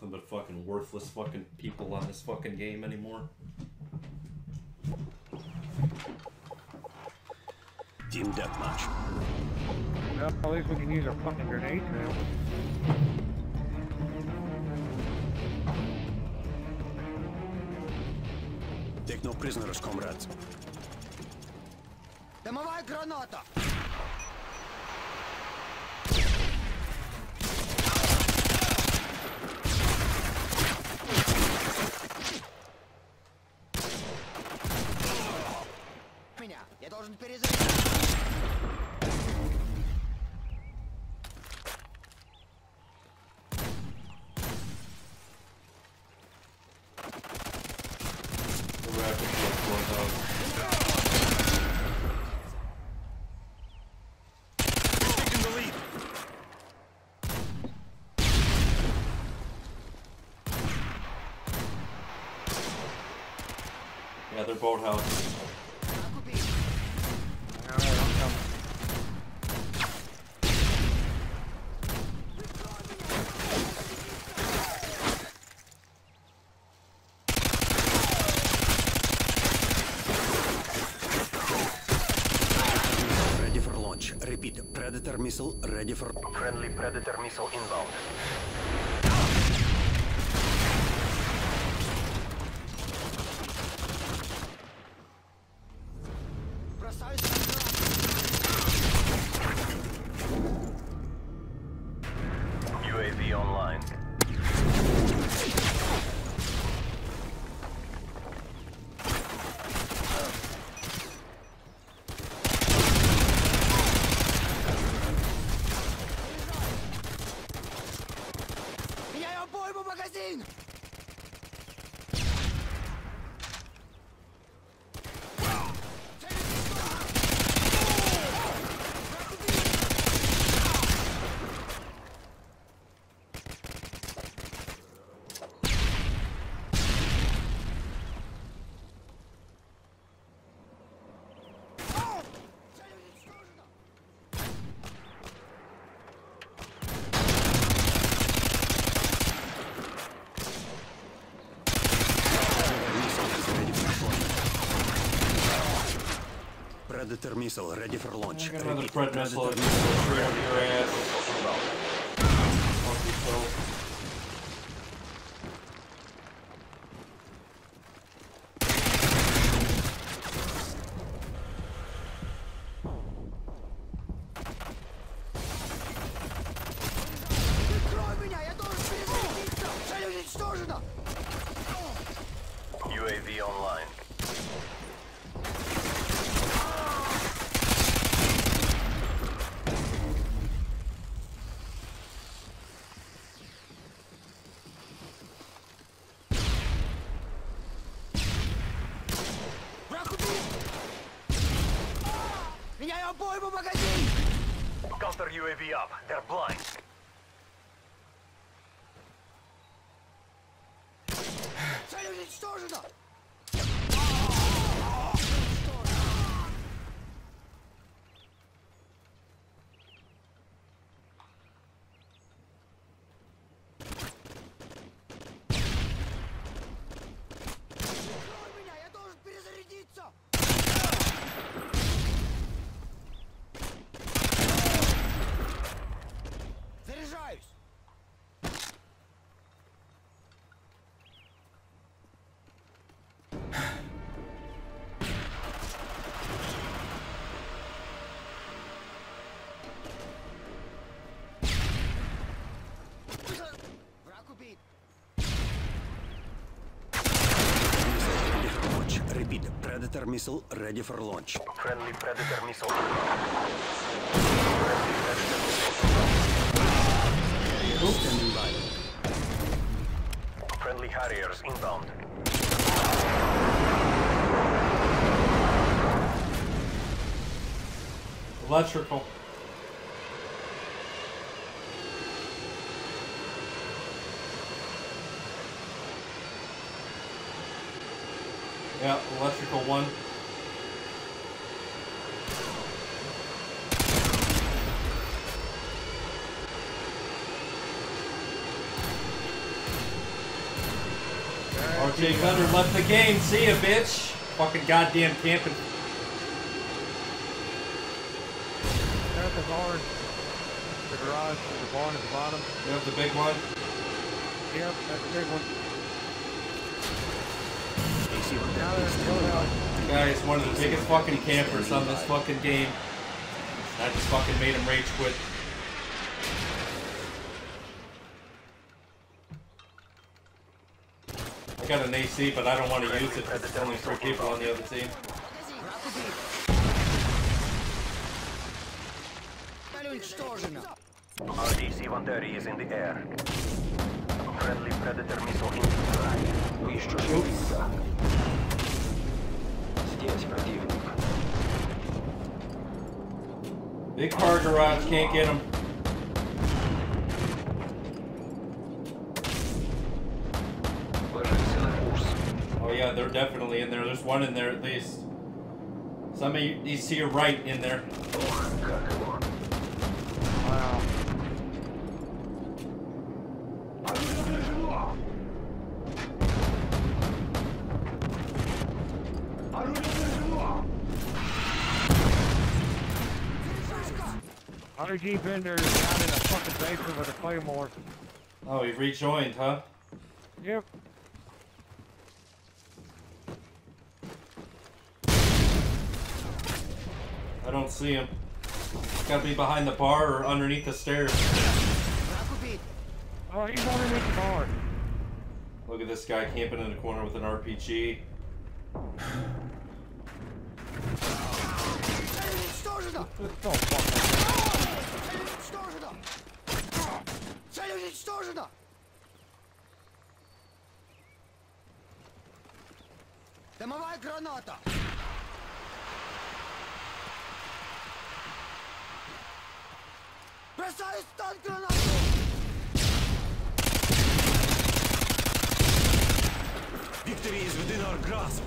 nothing but fucking worthless fucking people on this fucking game anymore. Team deathmatch. Well, at least we can use our fucking grenades now. Take no prisoners, comrades. Дымовая граната! The lead. Yeah, they're boathouse. Predator missile ready for. Friendly Predator missile inbound. Predator missile ready for launch. I got another Repeat. Pred missile Predator straight up your ass. inbound. Fuck yourself. Обойму магазин! Counter UAV up. They're blind. Цель уничтожена! Predator missile ready for launch. Friendly Predator missile Friendly Predator missile Standing by. Friendly Harriers inbound. Electrical. Yeah, electrical one. RJ Gunner left the game. See ya, bitch. Fucking goddamn camping. There's the barn. The garage, the barn at the bottom. You have the big one? Yep, that's the big one see what that is. Guys, one of the biggest fucking campers on this fucking game. I just fucking made him rage quit. I got an AC, but I don't want to use it because it's only three people on the other team. RDC-130 is in the air. Friendly Predator missile in flight. Еще шевелится. Здесь противник. Big car garage, can't get him. Ложись на курс. Oh yeah, they're definitely in there. There's one in there at least. Some of you, he's to your right in there. Ох, как его. Wow. RJbender is down in the fucking basement with a claymore. Oh, he rejoined, huh? Yep. I don't see him. He's gotta be behind the bar or underneath the stairs. Oh, he's underneath the bar. Look at this guy camping in the corner with an RPG. Don't fuck Цель уничтожена. Цель уничтожена. Дымовая граната. Бросаю стан гранату. Victory is within our grasp.